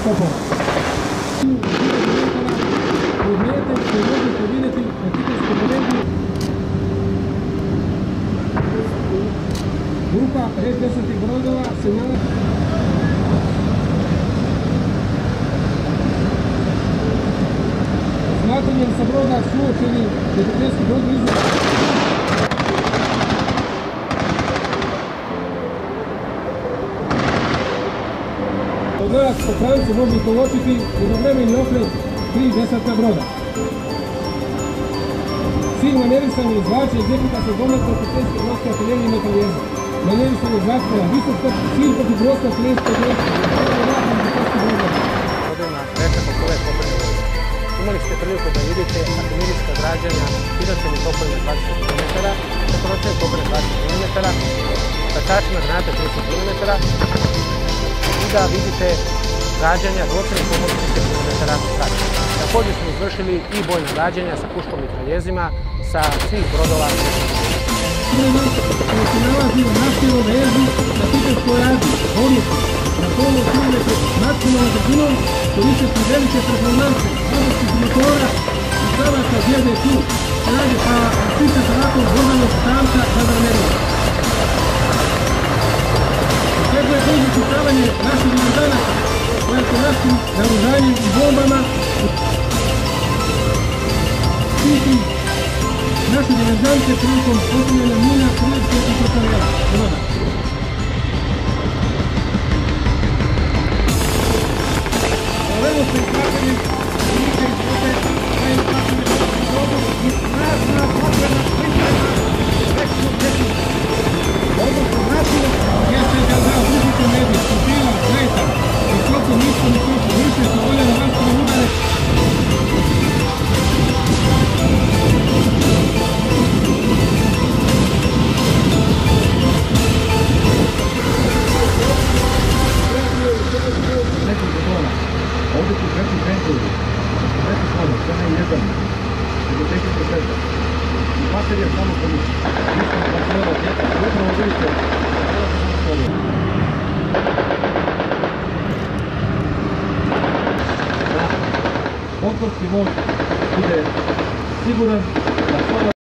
Опа. Grupa brodova, signal... Smatranjem sa broda suočeni 40. nas po strancu možete uočiti jednovremeni okret tri desatna broda. Cilj manerisanja izvlače iz ekipka se dometno prijateljske brodske artiljerije i metalijeza. Manerisanje zahtjeva visok cilj protiv prve kopene vojske. Imali ste priliku da vidite artiljerijska građanja piroćeni topline 20 km, topline 20 km, kačačima granate 30 km i da vidite gađanja dvocenih pomoćnih 10 km kača. Također smo izvršili i bojna gađanja sa puškom mitraljezima sa svih brodova koji se nalazi na naftnoj vezu na Titerskoj Aziji, odnosno na polu kilometru maksimalnom brzinom koristeći velike performanse vodovskih motora i stavaca zvijezde tu, radi a stiče sa ovakvom borbenog stavka za Dramerova. Očekuje brzo sustavanje naših dimenzanaca koja se našim naružanjem i bombama štiti naše diverzante prilikom postavljanja mina, prilike i propaljena. Su treći tenkovi, treći tona, to ne jedan, nego tehnička sredstva. I baterija samo pomoć. Mi smo transferova djeca, upravo vidite, da otvorski most bude siguran da